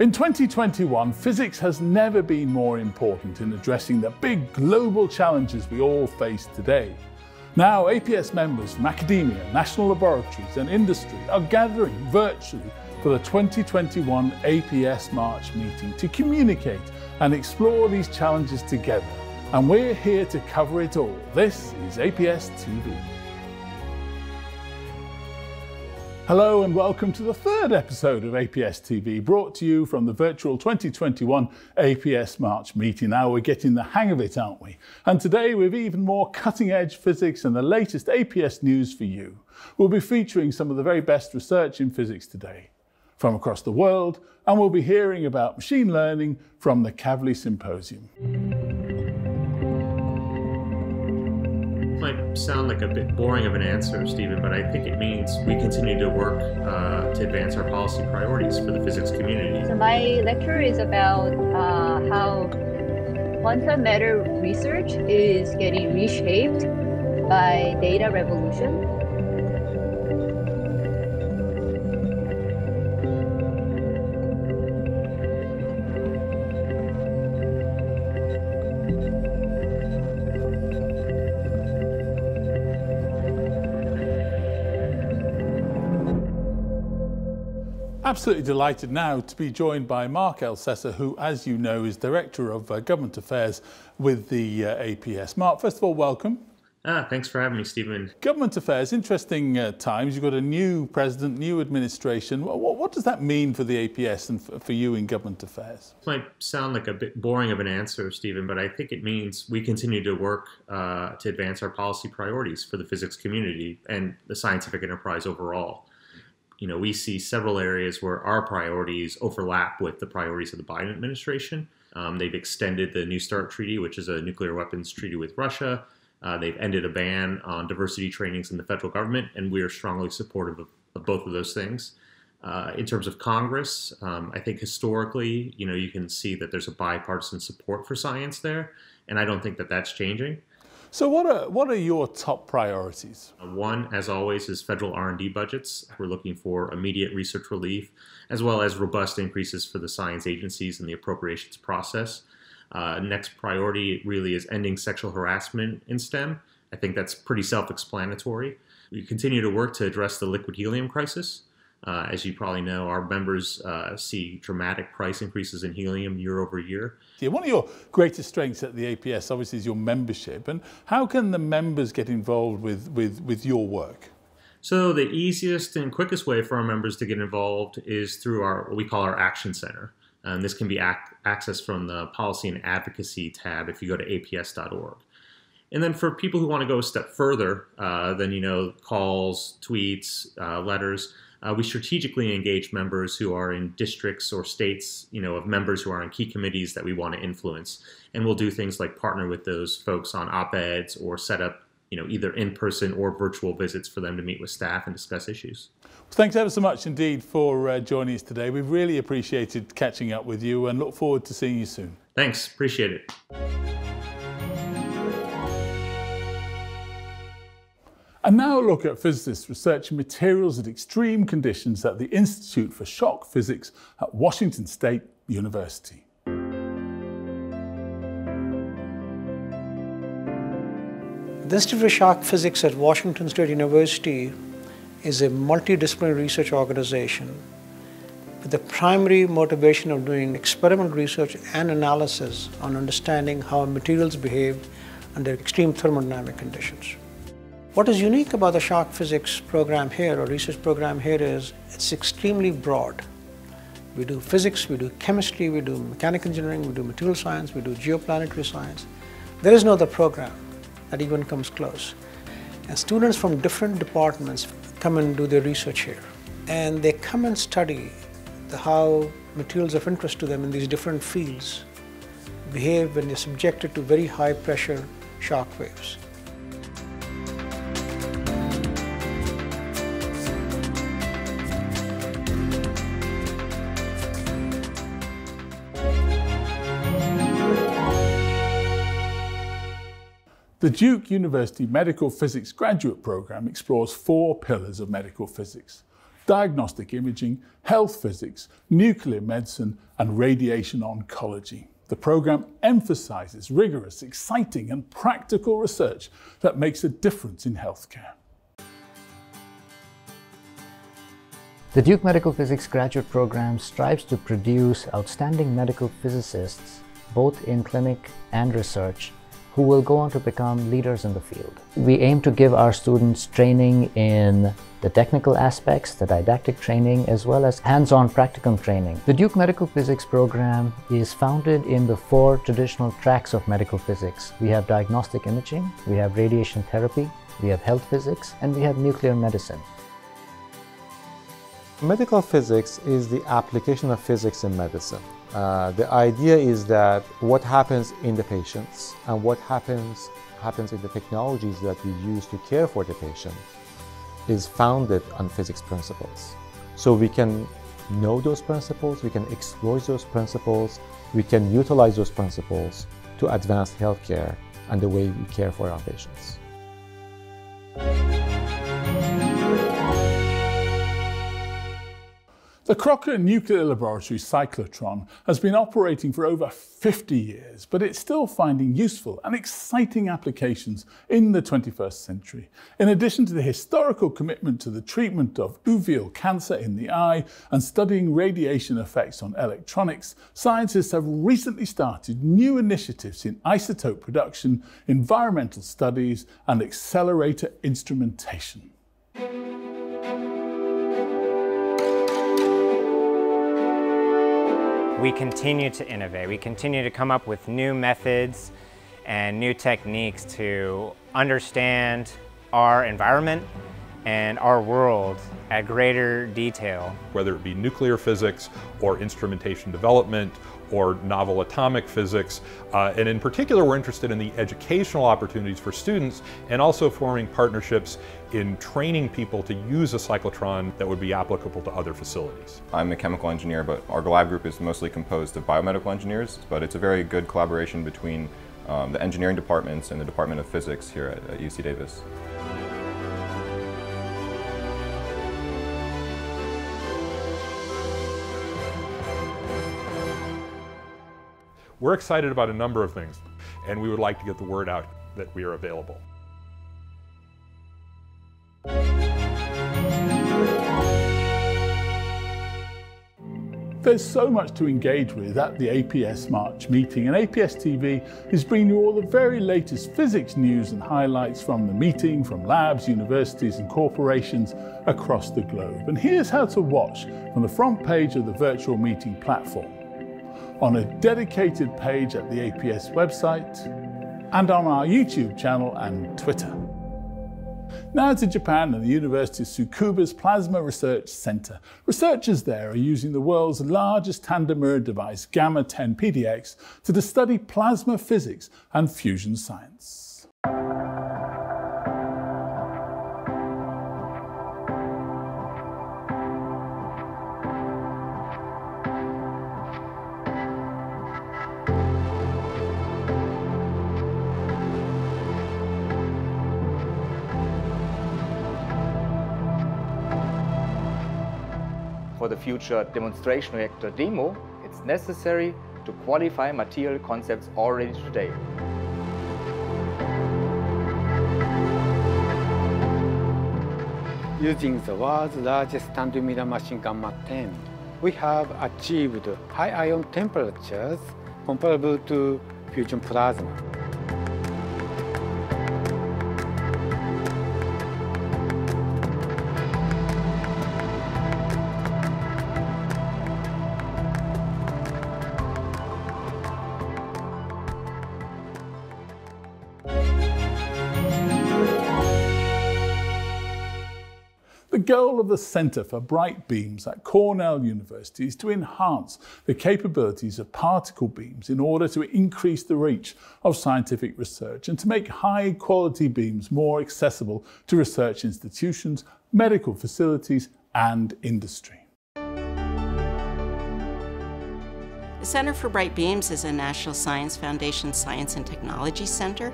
In 2021, physics has never been more important in addressing the big global challenges we all face today. Now, APS members from academia, national laboratories, and industry are gathering virtually for the 2021 APS March meeting to communicate and explore these challenges together. And we're here to cover it all. This is APS TV. Hello and welcome to the third episode of APS TV, brought to you from the virtual 2021 APS March meeting. Now we're getting the hang of it, aren't we? And today we've even more cutting edge physics and the latest APS news for you. We'll be featuring some of the very best research in physics today from across the world, and we'll be hearing about machine learning from the Kavli Symposium. Might sound like a bit boring of an answer, Stephen, but I think it means we continue to work uh, to advance our policy priorities for the physics community. So my lecture is about uh, how quantum matter research is getting reshaped by data revolution Absolutely delighted now to be joined by Mark Elsesser, who, as you know, is Director of uh, Government Affairs with the uh, APS. Mark, first of all, welcome. Ah, thanks for having me, Stephen. Government affairs, interesting uh, times. You've got a new president, new administration. What, what, does that mean for the APS and for you in government affairs? It might sound like a bit boring of an answer, Stephen, but I think it means we continue to work uh, to advance our policy priorities for the physics community and the scientific enterprise overall you know, we see several areas where our priorities overlap with the priorities of the Biden administration. Um, they've extended the New START treaty, which is a nuclear weapons treaty with Russia. Uh, they've ended a ban on diversity trainings in the federal government, and we are strongly supportive of, of both of those things. Uh, in terms of Congress, um, I think historically, you know, you can see that there's a bipartisan support for science there, and I don't think that that's changing. So what are what are your top priorities? One, as always, is federal R&D budgets. We're looking for immediate research relief, as well as robust increases for the science agencies and the appropriations process. Uh, next priority really is ending sexual harassment in STEM. I think that's pretty self-explanatory. We continue to work to address the liquid helium crisis. Uh, as you probably know, our members uh, see dramatic price increases in helium year over year. Yeah, one of your greatest strengths at the APS obviously is your membership. And how can the members get involved with, with, with your work? So the easiest and quickest way for our members to get involved is through our what we call our Action Center. And this can be ac accessed from the Policy and Advocacy tab if you go to aps.org. And then for people who want to go a step further uh, than you know calls, tweets, uh, letters, uh, we strategically engage members who are in districts or states, you know, of members who are on key committees that we want to influence. And we'll do things like partner with those folks on op-eds or set up, you know, either in-person or virtual visits for them to meet with staff and discuss issues. Thanks ever so much indeed for uh, joining us today. We've really appreciated catching up with you and look forward to seeing you soon. Thanks, appreciate it. And now look at physicists researching materials at extreme conditions at the Institute for Shock Physics at Washington State University. The Institute for Shock Physics at Washington State University is a multidisciplinary research organization with the primary motivation of doing experimental research and analysis on understanding how materials behave under extreme thermodynamic conditions. What is unique about the shock physics program here or research program here is it's extremely broad. We do physics, we do chemistry, we do mechanical engineering, we do material science, we do geoplanetary science. There is no other program that even comes close. And students from different departments come and do their research here. And they come and study the, how materials of interest to them in these different fields behave when they're subjected to very high pressure shock waves. The Duke University Medical Physics graduate program explores four pillars of medical physics diagnostic imaging, health physics, nuclear medicine, and radiation oncology. The program emphasizes rigorous, exciting, and practical research that makes a difference in healthcare. The Duke Medical Physics graduate program strives to produce outstanding medical physicists, both in clinic and research, who will go on to become leaders in the field. We aim to give our students training in the technical aspects, the didactic training, as well as hands-on practicum training. The Duke Medical Physics program is founded in the four traditional tracks of medical physics. We have diagnostic imaging, we have radiation therapy, we have health physics, and we have nuclear medicine. Medical physics is the application of physics in medicine. Uh, the idea is that what happens in the patients and what happens happens in the technologies that we use to care for the patient is founded on physics principles. So we can know those principles, we can exploit those principles, we can utilize those principles to advance healthcare and the way we care for our patients. The Crocker Nuclear Laboratory cyclotron has been operating for over 50 years, but it's still finding useful and exciting applications in the 21st century. In addition to the historical commitment to the treatment of uveal cancer in the eye and studying radiation effects on electronics, scientists have recently started new initiatives in isotope production, environmental studies, and accelerator instrumentation. We continue to innovate. We continue to come up with new methods and new techniques to understand our environment and our world at greater detail. Whether it be nuclear physics or instrumentation development or novel atomic physics. Uh, and in particular, we're interested in the educational opportunities for students and also forming partnerships in training people to use a cyclotron that would be applicable to other facilities. I'm a chemical engineer, but our lab group is mostly composed of biomedical engineers, but it's a very good collaboration between um, the engineering departments and the Department of Physics here at, at UC Davis. We're excited about a number of things, and we would like to get the word out that we are available. There's so much to engage with at the APS March meeting, and APS TV is bringing you all the very latest physics news and highlights from the meeting, from labs, universities, and corporations across the globe. And here's how to watch from the front page of the virtual meeting platform on a dedicated page at the APS website and on our YouTube channel and Twitter. Now to Japan and the University of Tsukuba's Plasma Research Center. Researchers there are using the world's largest tandem mirror device, Gamma 10 PDX, to study plasma physics and fusion science. Future demonstration reactor demo, it's necessary to qualify material concepts already today. Using the world's largest tandem mirror machine Gamma 10, we have achieved high ion temperatures comparable to fusion plasma. The Centre for Bright Beams at Cornell University is to enhance the capabilities of particle beams in order to increase the reach of scientific research and to make high quality beams more accessible to research institutions, medical facilities and industry. Center for Bright Beams is a National Science Foundation Science and Technology Center.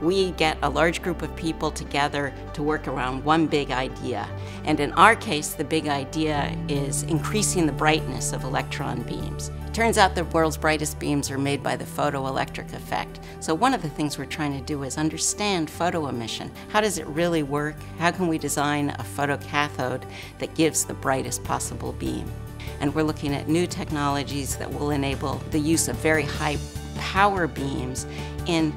We get a large group of people together to work around one big idea. And in our case, the big idea is increasing the brightness of electron beams. It turns out the world's brightest beams are made by the photoelectric effect. So one of the things we're trying to do is understand photo emission. How does it really work? How can we design a photocathode that gives the brightest possible beam? And we're looking at new technologies that will enable the use of very high power beams in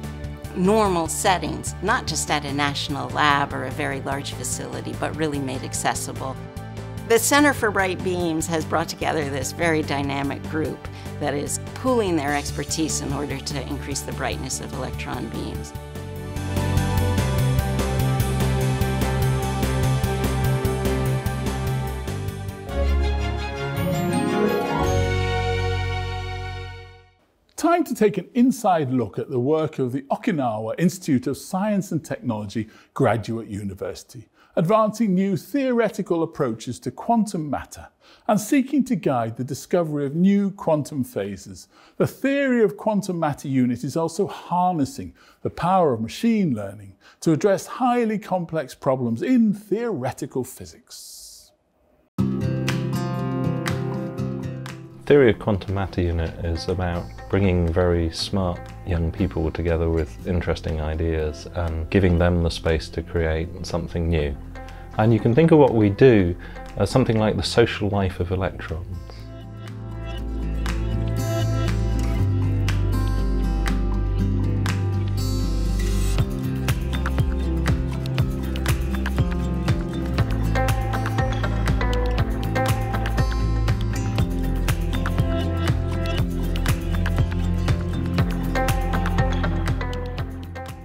normal settings, not just at a national lab or a very large facility, but really made accessible. The Center for Bright Beams has brought together this very dynamic group that is pooling their expertise in order to increase the brightness of electron beams. To take an inside look at the work of the Okinawa Institute of Science and Technology Graduate University, advancing new theoretical approaches to quantum matter and seeking to guide the discovery of new quantum phases. The theory of quantum matter unit is also harnessing the power of machine learning to address highly complex problems in theoretical physics. theory of quantum matter unit is about bringing very smart young people together with interesting ideas and giving them the space to create something new. And you can think of what we do as something like the social life of electrons.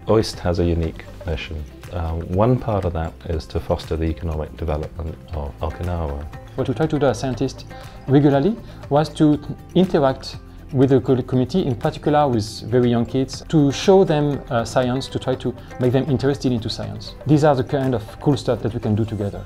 OIST has a unique mission. Uh, one part of that is to foster the economic development of Okinawa. What we try to do as scientists regularly was to interact with the community, in particular with very young kids, to show them uh, science, to try to make them interested into science. These are the kind of cool stuff that we can do together.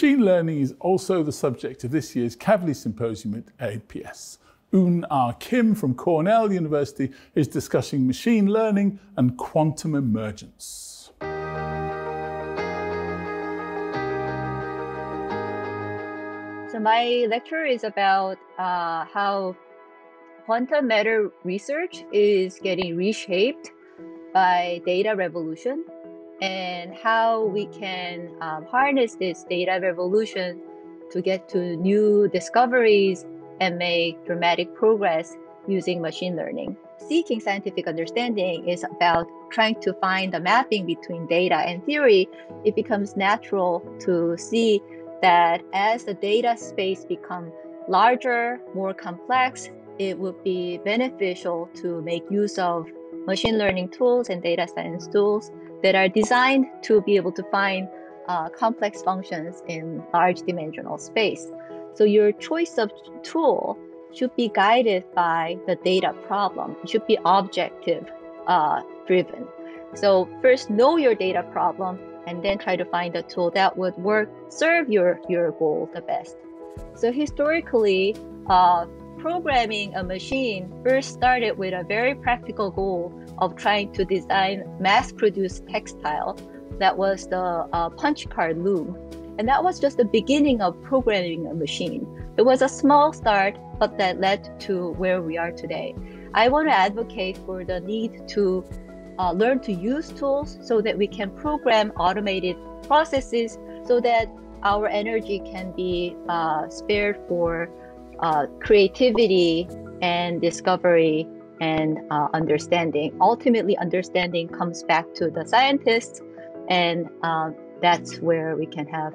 Machine learning is also the subject of this year's Kavli Symposium at APS. Eun-Ah Kim from Cornell University is discussing machine learning and quantum emergence. So my lecture is about uh, how quantum matter research is getting reshaped by data revolution and how we can um, harness this data revolution to get to new discoveries and make dramatic progress using machine learning. Seeking scientific understanding is about trying to find the mapping between data and theory. It becomes natural to see that as the data space becomes larger, more complex, it would be beneficial to make use of machine learning tools and data science tools that are designed to be able to find uh, complex functions in large dimensional space. So your choice of tool should be guided by the data problem. It should be objective uh, driven. So first know your data problem and then try to find a tool that would work, serve your, your goal the best. So historically, uh, programming a machine first started with a very practical goal of trying to design mass-produced textile that was the uh, punch card loom. And that was just the beginning of programming a machine. It was a small start, but that led to where we are today. I want to advocate for the need to uh, learn to use tools so that we can program automated processes so that our energy can be uh, spared for uh, creativity and discovery and uh, understanding. Ultimately, understanding comes back to the scientists, and uh, that's where we can have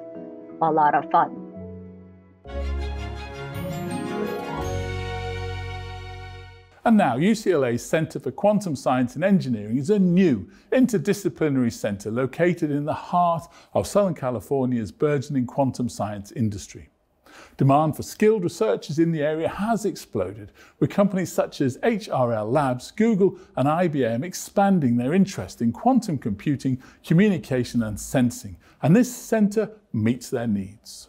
a lot of fun. And now, UCLA's Center for Quantum Science and Engineering is a new interdisciplinary center located in the heart of Southern California's burgeoning quantum science industry. Demand for skilled researchers in the area has exploded, with companies such as HRL Labs, Google, and IBM expanding their interest in quantum computing, communication, and sensing. And this centre meets their needs.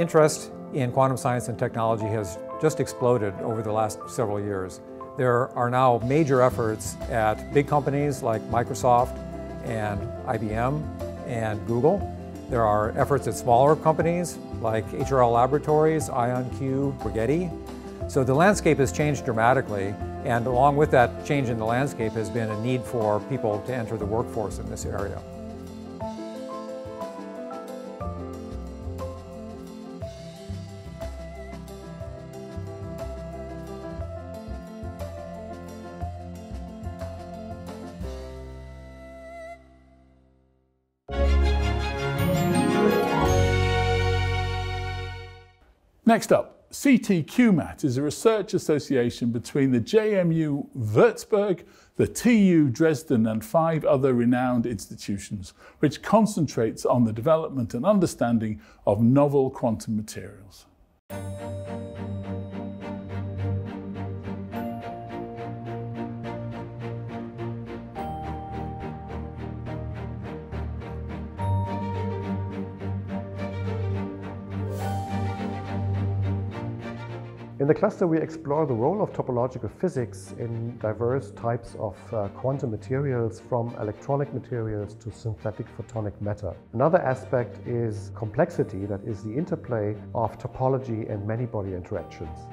Interest in quantum science and technology has just exploded over the last several years. There are now major efforts at big companies like Microsoft and IBM and Google. There are efforts at smaller companies like HRL Laboratories, IonQ, Rigetti. So the landscape has changed dramatically, and along with that change in the landscape has been a need for people to enter the workforce in this area. Next up, CTQMAT is a research association between the JMU Würzburg, the TU Dresden, and five other renowned institutions, which concentrates on the development and understanding of novel quantum materials. In the cluster, we explore the role of topological physics in diverse types of uh, quantum materials, from electronic materials to synthetic photonic matter. Another aspect is complexity, that is the interplay of topology and many-body interactions.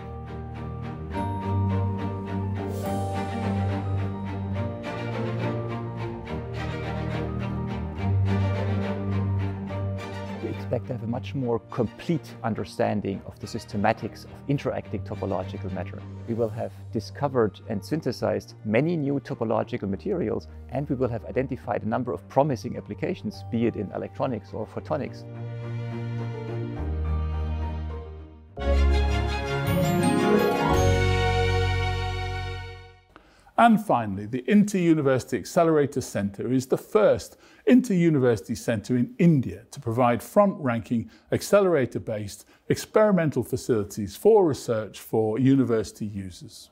Expect to have a much more complete understanding of the systematics of interacting topological matter. We will have discovered and synthesized many new topological materials and we will have identified a number of promising applications, be it in electronics or photonics. And finally, the Inter-University Accelerator Centre is the first inter-university centre in India to provide front-ranking accelerator-based experimental facilities for research for university users.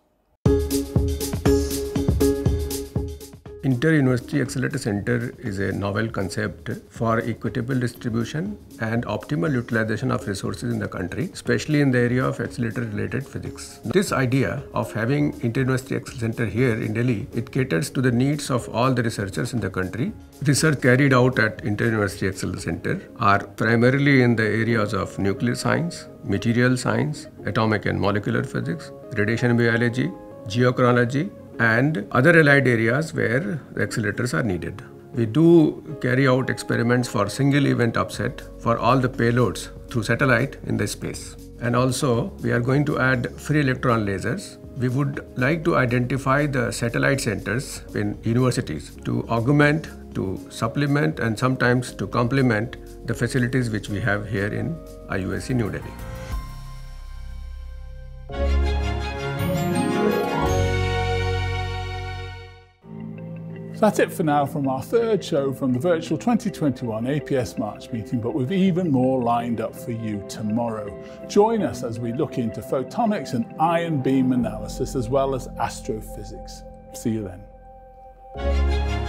Inter-University Accelerator Center is a novel concept for equitable distribution and optimal utilization of resources in the country, especially in the area of accelerator-related physics. This idea of having Inter-University Accelerator Center here in Delhi, it caters to the needs of all the researchers in the country. Research carried out at Inter-University Accelerator Center are primarily in the areas of nuclear science, material science, atomic and molecular physics, radiation biology, geochronology, and other allied areas where the accelerators are needed. We do carry out experiments for single event upset for all the payloads through satellite in the space. And also, we are going to add free electron lasers. We would like to identify the satellite centers in universities to augment, to supplement, and sometimes to complement the facilities which we have here in IUAC New Delhi. So that's it for now from our third show from the virtual 2021 APS March meeting, but we've even more lined up for you tomorrow. Join us as we look into photonics and ion beam analysis, as well as astrophysics. See you then.